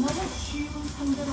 나는 쉬운 상대로